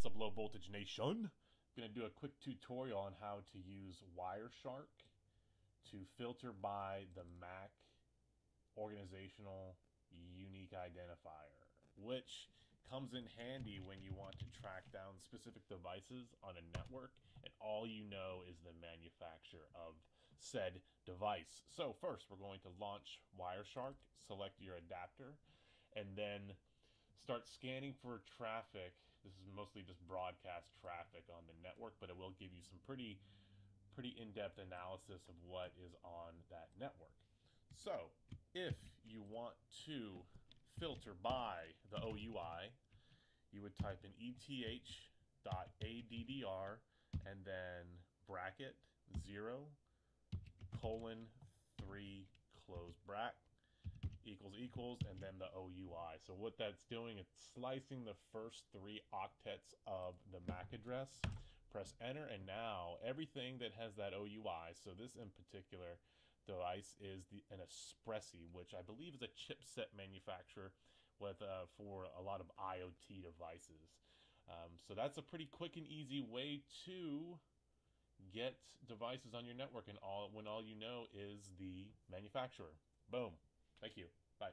What's up, low voltage nation? I'm gonna do a quick tutorial on how to use Wireshark to filter by the MAC organizational unique identifier, which comes in handy when you want to track down specific devices on a network and all you know is the manufacturer of said device. So first we're going to launch Wireshark, select your adapter, and then start scanning for traffic. This is mostly just broadcast traffic on the network, but it will give you some pretty pretty in-depth analysis of what is on that network. So, if you want to filter by the OUI, you would type in eth.addr and then bracket 0 colon 3 close bracket equals equals and then the OUI. So what that's doing, it's slicing the first three octets of the MAC address. Press enter and now everything that has that OUI, so this in particular device is the an Espressif, which I believe is a chipset manufacturer with uh, for a lot of IoT devices. Um, so that's a pretty quick and easy way to get devices on your network and all when all you know is the manufacturer. Boom. Thank you. Bye.